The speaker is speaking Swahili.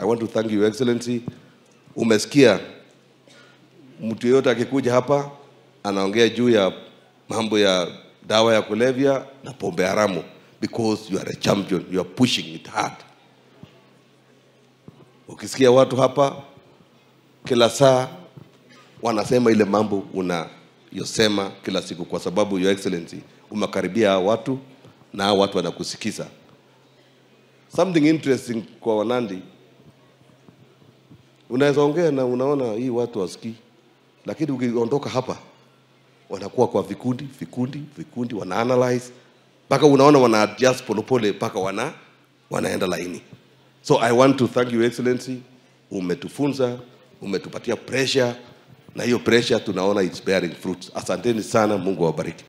I want to thank you excellency. Umesikia mtu yeyote akikuja hapa anaongea juu ya mambo ya dawa ya kulevya na pombe haramu because you are a champion, you are pushing it hard. Ukisikia watu hapa kila saa wanasema ile mambo unayosema kila siku, kwa sababu your excellency umekaribia watu na watu wanakusikiza. Something interesting kwa Wanandi, unaweza ongea na unaona hii watu wasikii, lakini ukiondoka hapa wanakuwa kwa vikundi vikundi vikundi, wana analyze mpaka unaona wana adjust polepole mpaka wana wanaenda laini. So I want to thank you excellency, umetufunza, umetupatia pressure na hiyo pressure tunaona it's bearing fruits. Asanteni sana, Mungu awabariki.